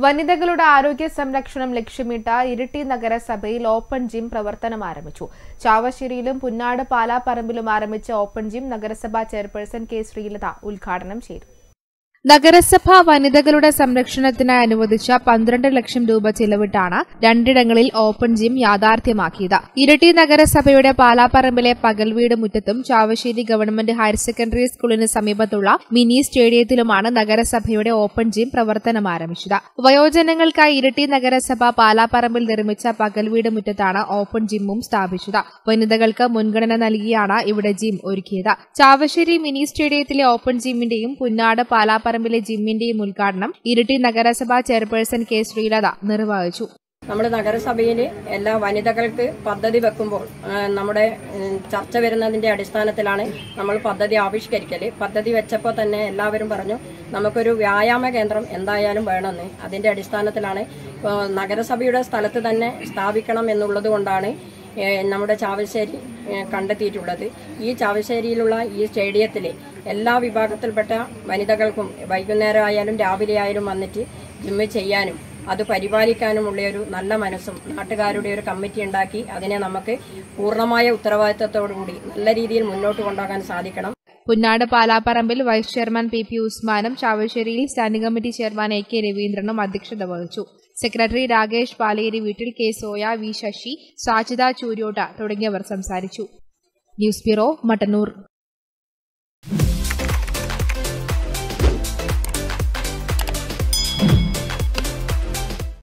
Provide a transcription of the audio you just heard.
വനിതകളുടെ ആരോഗ്യ സംരക്ഷണം ലക്ഷ്യമിട്ട ഇരിട്ടി നഗരസഭയിൽ ഓപ്പൺ ജിം പ്രവർത്തനം ആരംഭിച്ചു. ചാവശ്ശേരിയിലും പുന്നാട് പാലാപ്പറമ്പിലും ആരംഭിച്ച ഓപ്പൺ ജിം നഗരസഭാ ചെയർപേഴ്സൺ കെ ശ്രീലത ഉദ്ഘാടനം ചെയ്തു. നഗരസഭ വനിതകളുടെ സംരക്ഷണത്തിനായി അനുവദിച്ച പന്ത്രണ്ട് ലക്ഷം രൂപ ചിലവിട്ടാണ് രണ്ടിടങ്ങളിൽ ഓപ്പൺ ജിം യാഥാർത്ഥ്യമാക്കിയത്. ഇരട്ടി നഗരസഭയുടെ പാലാപ്പറമ്പിലെ പകൽവീട് മുറ്റത്തും ചാവശ്ശേരി ഗവൺമെന്റ് ഹയർ സെക്കൻഡറി സ്കൂളിന് സമീപത്തുള്ള മിനി സ്റ്റേഡിയത്തിലുമാണ് നഗരസഭയുടെ ഓപ്പൺ ജിം പ്രവർത്തനം ആരംഭിച്ചത്. വയോജനങ്ങൾക്കായി ഇരട്ടി നഗരസഭ പാലാപ്പറമ്പിൽ നിർമ്മിച്ച പകൽവീട് മുറ്റത്താണ് ഓപ്പൺ ജിമ്മും സ്ഥാപിച്ചത്. വനിതകൾക്ക് മുൻഗണന നൽകിയാണ് ഇവിടെ ജിം ഒരുക്കിയത്. ചാവശ്ശേരി മിനി സ്റ്റേഡിയത്തിലെ ഓപ്പൺ ജിമ്മിന്റെയും പുന്നാട് പാലാപ്പറമ്പിലെ ജിമ്മിന്റെയും ഉദ്ഘാടനം ഇരിട്ടി നഗരസഭാ ചെയർപേഴ്സൺ കെ ശ്രീലത നിർവഹിച്ചു. നമ്മുടെ നഗരസഭയിൽ എല്ലാ വനിതകൾക്ക് പദ്ധതി വെക്കുമ്പോൾ നമ്മുടെ ചർച്ച വരുന്നതിന്റെ അടിസ്ഥാനത്തിലാണ് നമ്മൾ പദ്ധതി ആവിഷ്കരിക്കൽ പദ്ധതി വെച്ചപ്പോൾ തന്നെ എല്ലാവരും പറഞ്ഞു നമുക്കൊരു വ്യായാമ കേന്ദ്രം എന്തായാലും വേണമെന്ന്. അതിന്റെ അടിസ്ഥാനത്തിലാണ് നഗരസഭയുടെ സ്ഥലത്ത് തന്നെ സ്ഥാപിക്കണം എന്നുള്ളത് കൊണ്ടാണ് നമ്മുടെ ചാവശ്ശേരി കണ്ടെത്തിയിട്ടുള്ളത്. ഈ ചാവശ്ശേരിയിലുള്ള ഈ സ്റ്റേഡിയത്തിൽ എല്ലാ വിഭാഗത്തിൽപ്പെട്ട വനിതകൾക്കും വൈകുന്നേരം ആയാലും രാവിലെ ആയാലും വന്നിട്ട് ജിമ്മ് ചെയ്യാനും അത് പരിപാലിക്കാനുമുള്ള ഒരു നല്ല മനസ്സും നാട്ടുകാരുടെ ഒരു കമ്മിറ്റി ഉണ്ടാക്കി അതിനെ നമുക്ക് പൂർണമായ ഉത്തരവാദിത്തത്തോടുകൂടി നല്ല രീതിയിൽ മുന്നോട്ട് കൊണ്ടുപോകാൻ സാധിക്കണം. പുന്നാട് പാലാപ്പറമ്പിൽ വൈസ് ചെയർമാൻ പി പി ഉസ്മാനും ചാവശ്ശേരിയിൽ standing committee chairman A K രവീന്ദ്രനും അധ്യക്ഷത വഹിച്ചു. സെക്രട്ടറി രാകേഷ് പാലേരി വീട്ടിൽ കെ സോയ വി ശശി സാജിദ ചൂര്യോട്ട തുടങ്ങിയവർ സംസാരിച്ചു. News bureau Mattannur.